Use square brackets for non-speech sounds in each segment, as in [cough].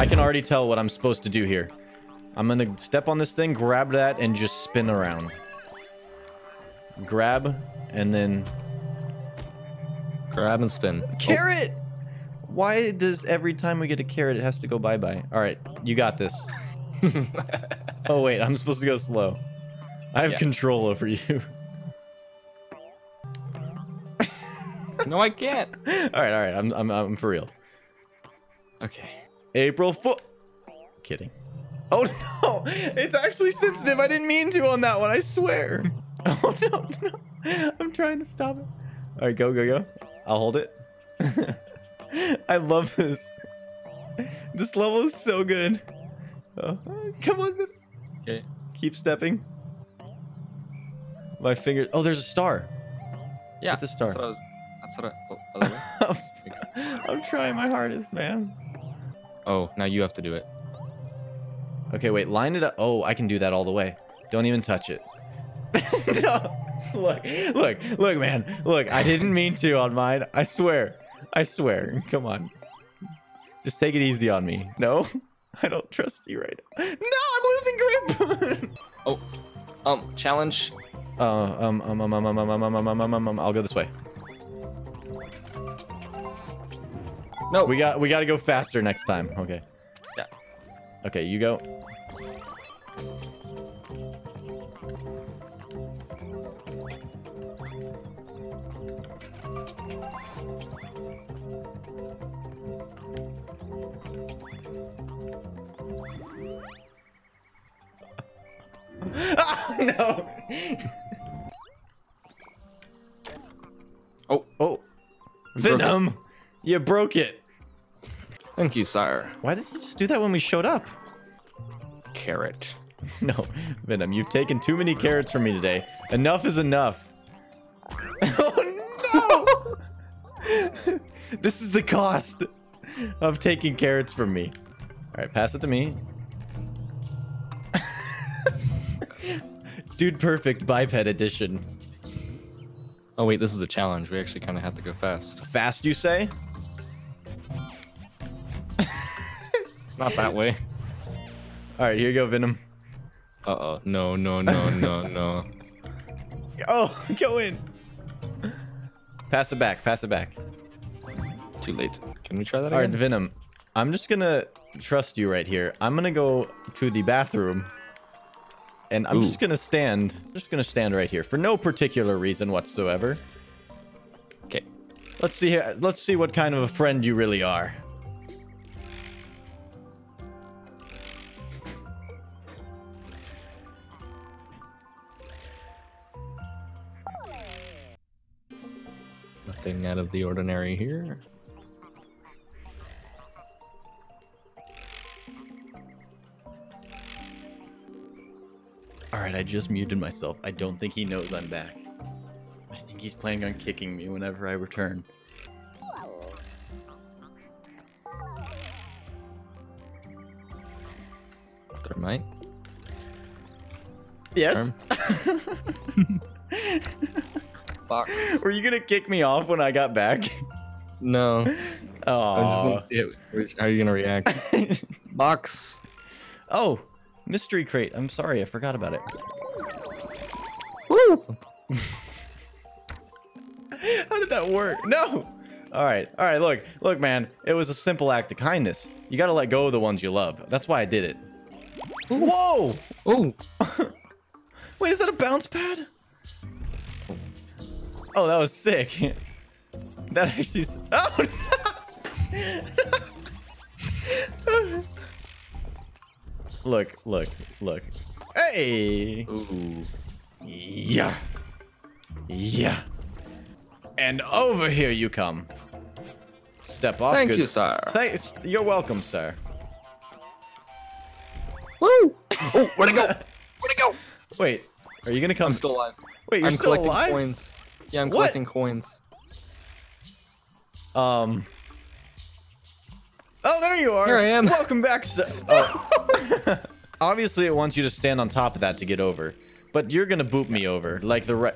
I can already tell what I'm supposed to do here. I'm gonna step on this thing, grab that, and just spin around. Grab, and then Grab and spin. Oh. carrot. Why does every time we get a carrot, it has to go bye bye? All right, you got this. Oh. [laughs] Oh wait, I'm supposed to go slow. I have Yeah. control over you. [laughs] no, I can't. all right, all right, I'm I'm I'm for real. Okay. April Fool. Kidding. Oh [laughs] no! It's actually sensitive. I didn't mean to on that one. I swear. [laughs] Oh no, no! I'm trying to stop it. All right, go, go, go. I'll hold it. [laughs] I love this. This level is so good. Oh, come on. Okay. Keep stepping. My finger. Oh, there's a star. Yeah. the star. That's what I was. That's what I. Oh. I'm, I'm trying my hardest, man. Oh, now you have to do it. Okay, wait, line it up. Oh, I can do that all the way. Don't even touch it. no. Look, look, look, man. Look, I didn't mean to on mine. I swear. I swear. Come on. Just take it easy on me. No? I don't trust you right now. No, I'm losing grip. Oh, um, challenge. uh, um, um, um, um, um, um, um, um, um, um, um, um, I'll go this way. No. We got we got to go faster next time. Okay. Yeah. Okay, you go. oh, [laughs] no. Oh, Oh. Venom, you broke it. Thank you, sire. Why did you just do that when we showed up? Carrot. [laughs] No, Venom, you've taken too many carrots from me today. Enough is enough. [laughs] oh no! [laughs] this is the cost of taking carrots from me. All right, pass it to me. Dude Perfect Biped Edition. Oh wait, this is a challenge. We actually kind of have to go fast. Fast, you say? Not that way. [laughs] All right, here you go, Venom. Uh oh. No, no, no, no, no. [laughs] Oh, go in. Pass it back. Pass it back. Too late. Can we try that All again? All right, Venom. I'm just gonna trust you right here. I'm gonna go to the bathroom, and I'm Ooh. just gonna stand. Just gonna stand right here for no particular reason whatsoever. Okay. Let's see. here- Let's see what kind of a friend you really are. Nothing out of the ordinary here. All right, I just muted myself. I don't think he knows I'm back. I think he's planning on kicking me whenever I return. There might. Yes. [laughs] Box. [laughs] Were you gonna kick me off when I got back? No. [laughs] Oh. wanna see it. How are you gonna react? [laughs] Box. oh, mystery crate. I'm sorry, I forgot about it. Woo! How did that work? No. All right, all right. Look, look, man. It was a simple act of kindness. You gotta let go of the ones you love. That's why I did it. Whoa! Oh, Wait, is that a bounce pad? Oh, that was sick. [laughs] That actually. Oh no! [laughs] look, look, look. Hey! Ooh. Yeah. Yeah. And over here you come. Step off. Thank good you, sir. Thanks. You're welcome, sir. Woo! Oh, where'd it go? [laughs] Where'd it go? Wait, are you gonna come? I'm still alive. Wait, you're I'm still collecting alive? coins. Yeah, I'm What? collecting coins. Um. Oh, there you are. Here I am. Welcome back, sir. [laughs] Oh. [laughs] Obviously, it wants you to stand on top of that to get over, but you're gonna boot me over like the right.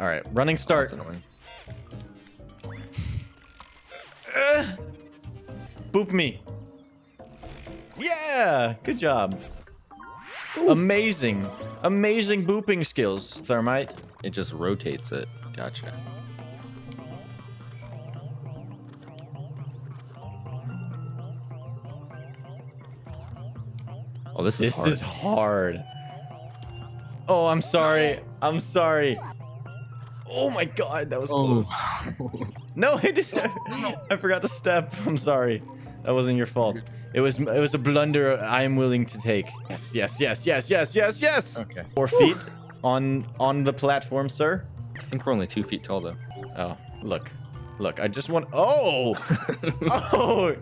All right, running start. That's annoying. Boop me. Yeah, good job. Amazing. Amazing booping skills, Thermite. It just rotates it. Gotcha. Oh, this is This hard. is hard. Oh, I'm sorry. I'm sorry. Oh my god, that was oh. close. Oh. No, [laughs] I didn't. [laughs] I forgot to step. I'm sorry. That wasn't your fault. It was it was a blunder I am willing to take. Yes, yes, yes, yes, yes, yes, yes. okay. Four feet on on the platform, sir. I think we're only two feet tall though. Oh, look. Look, I just want Oh! [laughs] Oh!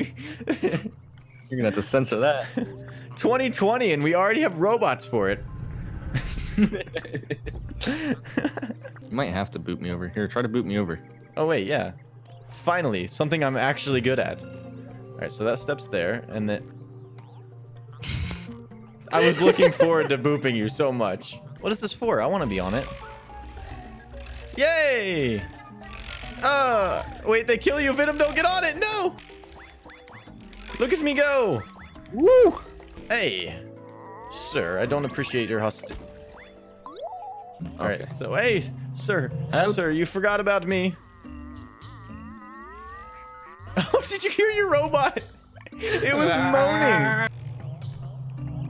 You're gonna have to censor that. [laughs] 2020 and we already have robots for it. [laughs] you might have to boot me over. Here, try to boot me over. Oh wait, yeah. Finally, something I'm actually good at. All right, so that step's there, and then I was looking forward to booping you so much. What is this for? I want to be on it. Yay! Uh, wait, they kill you, Venom. Don't get on it. No. Look at me go. Woo! Hey, sir, I don't appreciate your hostility. All right, Okay. so hey, sir, Help. sir, you forgot about me. Did you hear your robot? It was moaning.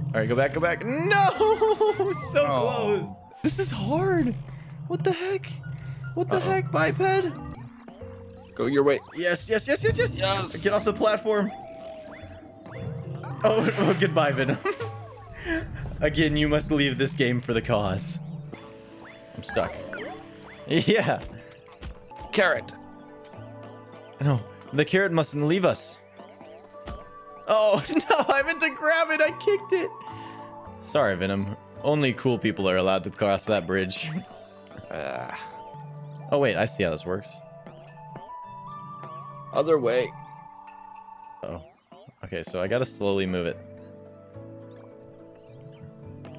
All right, go back, go back. No, [laughs] so Oh. close. This is hard. What the heck? What the Uh-oh. heck, biped? Go your way. Yes, yes, yes, yes, yes. Yes. Get off the platform. Oh, [laughs] oh goodbye, Venom. [laughs] Again, you must leave this game for the cause. I'm stuck. Yeah. Carrot. No, the carrot mustn't leave us. Oh, [laughs] no, I meant to grab it. I kicked it. Sorry, Venom. Only cool people are allowed to cross that bridge. [laughs] Ah, Oh, wait, I see how this works. other way. Oh. Okay, so I gotta slowly move it.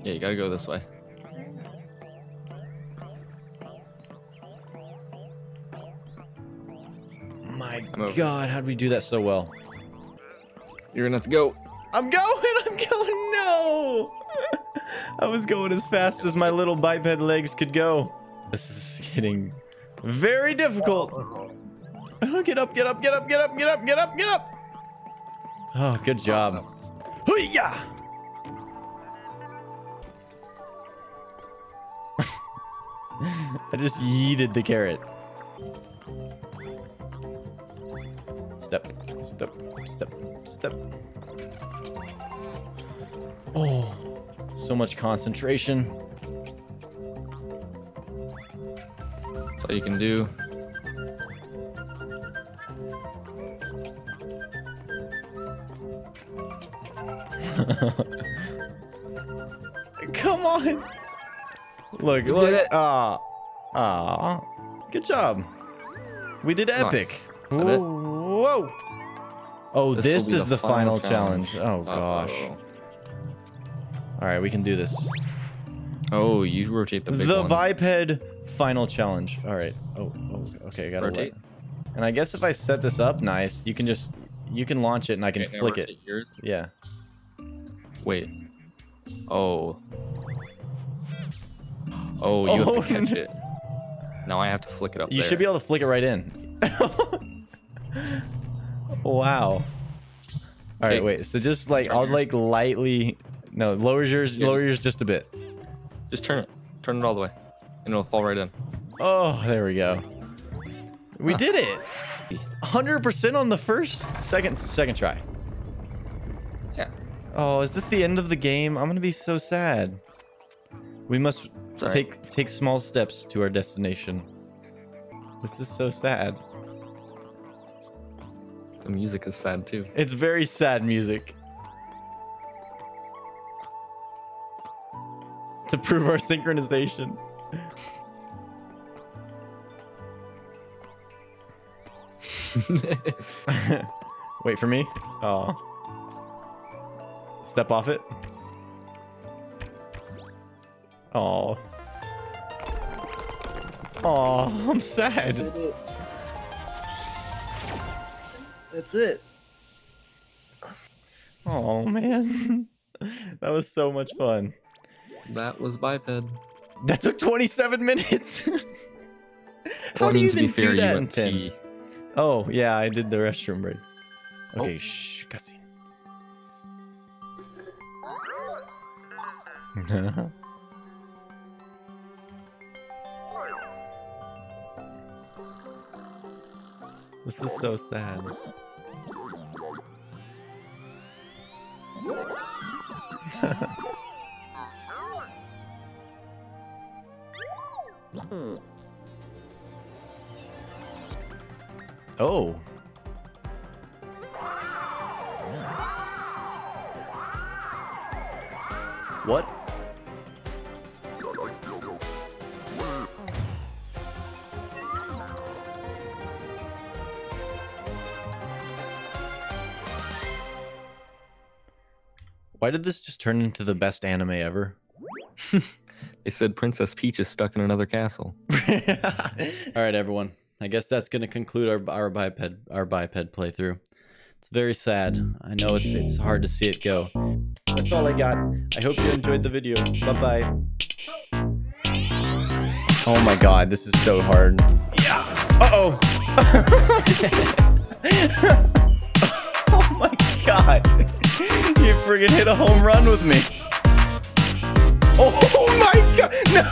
Yeah, you gotta go this way. My god, how'd we do that so well? You're gonna have to go. I'm going, I'm going, no! [laughs] I was going as fast as my little biped legs could go. This is getting very difficult. Oh, [laughs] get up, get up, get up, get up, get up, get up, get up! Oh, good job. Hoo-yah! [laughs] I just yeeted the carrot. Step, step, step, step. Oh, so much concentration. That's all you can do. [laughs] Come on. Look, You look. Ah, ah. Good job. We did epic. Nice. Is that it? Whoa. Oh, This'll this is the, final, challenge. Oh Uh-oh. gosh. All right, we can do this. Oh, you rotate the big the one. biped final challenge. All right. Oh, oh okay. I gotta Rotate. wait. And I guess if I set this up nice, you can just you can launch it and I can Okay, flick it. Yours. Yeah. Wait. Oh. Oh, you have Oh, to [laughs] catch no. it. Now I have to flick it up You there. should be able to flick it right in. [laughs] [laughs] wow. All right, Okay. wait. So just like Turn I'll yours. like lightly no, lower yours, Yeah, lower just- yours just a bit. Just turn it. Turn it all the way. And it'll fall right in. Oh, there we go. We Huh. did it. [laughs] 100% on the first second second try. Yeah. Oh, is this the end of the game? I'm going to be so sad. We must right. take take small steps to our destination. This is so sad. The music is sad too. It's very sad music. To prove our synchronization. [laughs] Wait for me. Oh. Step off it. Oh. Oh, I'm sad. That's it. Oh man, [laughs] that was so much fun. That was biped. That took 27 minutes. [laughs] How I do you even fair, do that in 10? pee. Oh yeah, I did the restroom break. Oh. Okay, shh, cutscene. [laughs] this is so sad. oh. What? Why did this just turn into the best anime ever? [laughs] They said Princess Peach is stuck in another castle. [laughs] All right, everyone. I guess that's going to conclude our our biped our biped playthrough. It's very sad. I know it's it's hard to see it go. That's all I got. I hope you enjoyed the video. Bye bye. Oh my god, this is so hard. Yeah. Uh oh. [laughs] oh my god ever hit a home run with me. Oh my god, no!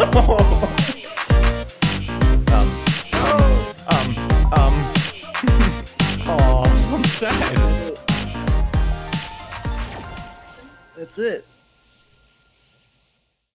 Um, um, um, um. oh, I'm sad. That's it.